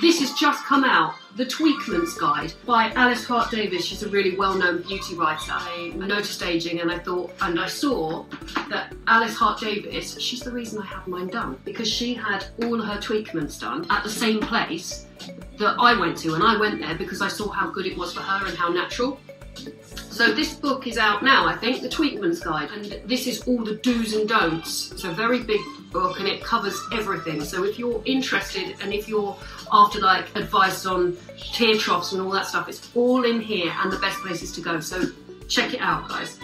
This has just come out, The Tweakment's Guide by Alice Hart Davis. She's a really well-known beauty writer. I noticed aging and I thought, and I saw that Alice Hart Davis, she's the reason I had mine done because she had all her tweakments done at the same place that I went to, and I went there because I saw how good it was for her and how natural. So this book is out now, I think, The Tweakment's Guide, and this is all the do's and don'ts. It's a very big book and it covers everything. So if you're interested and if you're after like advice on tear troughs and all that stuff, it's all in here and the best places to go. So check it out, guys.